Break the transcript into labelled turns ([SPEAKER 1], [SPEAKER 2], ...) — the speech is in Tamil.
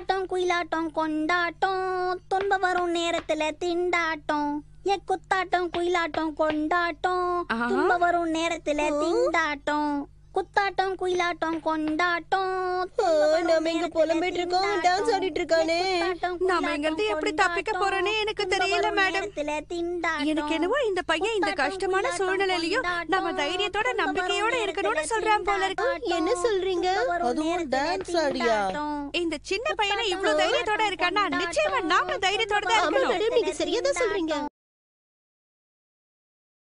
[SPEAKER 1] குத்தாட்டம் குயிலாட்டம் கொண்டாட்டம். துன்ப வரும் நேரத்துல திண்டாட்டம். ஏ குத்தாட்டம் குயிலாட்டம் கொண்டாட்டம். துன்ப வரும் நேரத்துல திண்டாட்டம். குத்தாட்டம் குயிலாட்டம் கொண்டாட்டம்.
[SPEAKER 2] நாம
[SPEAKER 1] நேரத்துல
[SPEAKER 2] புலம்பிட்டு இருக்கோம். டான்ஸ் ஆடிட்டு இருக்கானே.
[SPEAKER 3] நாம இங்க இருந்து எப்படி தப்பிக்க போறோன்னே எனக்கு தெரியல, மேடம். எனக்கு என்னவோ இந்த பையன் இந்த கஷ்டமான சூழ்நிலையிலயும் நம்ம தைரியத்தோட நம்பிக்கையோட இருக்கணும்னு சொல்றான் போல இருக்கு.
[SPEAKER 2] என்ன சொல்றீங்க? அதுவும் டான்ஸ் ஆடியா?
[SPEAKER 3] இந்த சின்ன பையனை இவ்வளவு தைரியத்தோட இருக்கான்னா? நிச்சயமா நாம தைரியத்தோட தான் இருக்கணும்.
[SPEAKER 2] நீங்க சரியா தான் சொல்றீங்க.